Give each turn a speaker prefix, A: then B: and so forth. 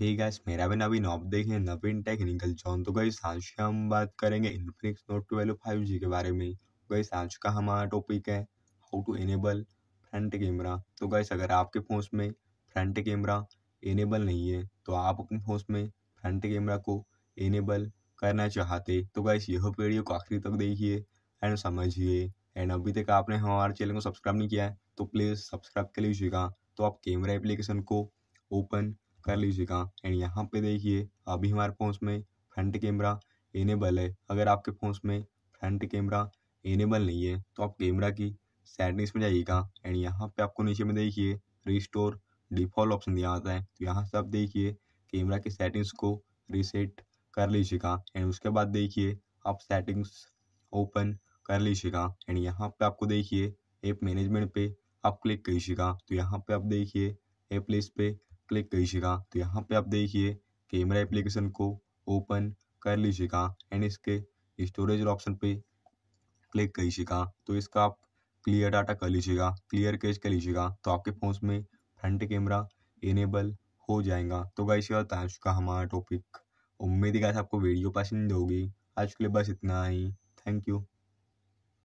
A: Hey guys मेरा भी नवीन, आप देखें नवीन टेक्निकल जॉन तो गाइस आज हम बात करेंगे इन्फिनिक्स नोट 12 5G के बारे में। गाइस आज का हमारा टॉपिक है how to enable front camera तो गाइस अगर आपके फ़ोन में फ्रंट कैमरा इनेबल नहीं है तो आप अपने फ़ोन में फ्रंट कैमरा को इनेबल करना चाहते तो गाइस यह वीडियो को आखिरी तक देखिए एंड समझिए। एंड अभी तक आपने हमारे चैनल को सब्सक्राइब नहीं किया है तो प्लीज़ सब्सक्राइब कर लीजिएगा। तो आप कैमरा एप्लीकेशन को ओपन कर लीजिएगा। एंड यहाँ पे देखिए, अभी हमारे फ़ोन में फ्रंट कैमरा इनेबल है। अगर आपके फ़ोन में फ्रंट कैमरा इनेबल नहीं है तो आप कैमरा की सेटिंग्स में जाइएगा। एंड यहाँ पे आपको नीचे में देखिए रिस्टोर डिफ़ॉल्ट ऑप्शन दिया आता है। तो यहाँ से आप देखिए, कैमरा की सेटिंग्स को रीसेट कर लीजिएगा। एंड उसके बाद देखिए, आप सेटिंग्स ओपन कर लीजिएगा। एंड यहाँ पे आपको देखिए ऐप मैनेजमेंट पे आप क्लिक कीजिएगा तो यहाँ पे आप देखिए ऐप लिस्ट पे क्लिक कीजिएगा तो यहाँ पे आप देखिए कैमरा एप्लीकेशन को ओपन कर लीजिएगा एंड इसके स्टोरेज ऑप्शन पे क्लिक कीजिएगा तो इसका आप क्लियर डाटा कर लीजिएगा क्लियर कैच कर लीजिएगा तो आपके फ़ोन में फ्रंट कैमरा इनेबल हो जाएगा। तो गाइस यह था आज का हमारा टॉपिक उम्मीद है आपको वीडियो पसंद होगी। आज के लिए बस इतना ही। Thank you